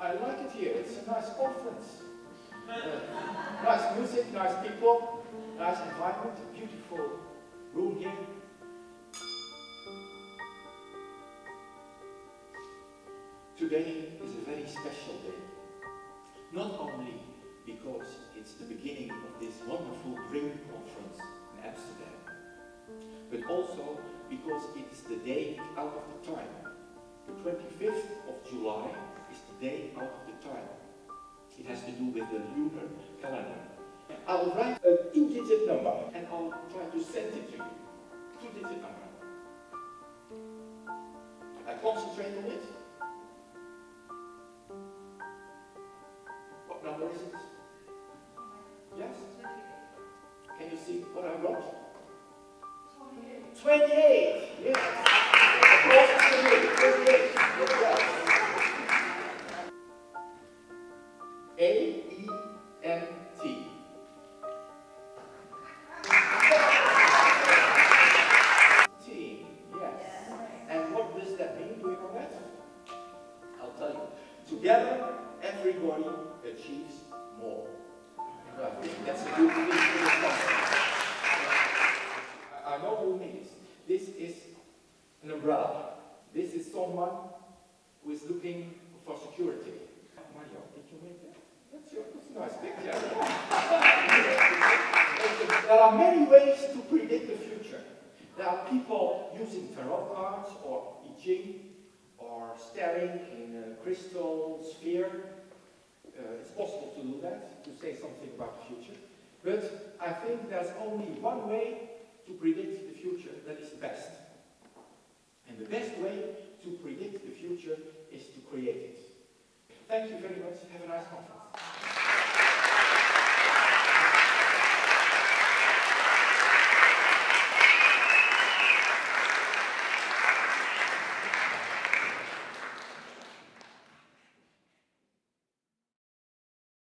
I like it here. It's a nice conference. Uh, nice music, nice people, nice environment, beautiful room here. Today is a very special day. Not only because but also because it is the day out of the time. The 25th of July is the day out of the time. It has to do with the lunar calendar. I'll write a two-digit number and I'll try to send it to you. Two-digit number. I concentrate on it. What number is it? Yes? Can you see what I wrote? 28. Yes. Applause to me. 28. Yes. A E N T. Team. Yes. And what does that mean? Do you know that? I'll tell you. Together, everybody achieves more. And that's a good thing for the conference. I I know who it is. This is umbrella. This is someone who is looking for security. Mario, did you make that? That's your nice picture. there are many ways to predict the future. There are people using tarot cards or I Ching or staring in a crystal sphere. Uh, it's possible to do that, to say something about the future. But I think there's only one way to predict the future that is best. And the best way to predict the future is to create it. Thank you very much. Have a nice conference.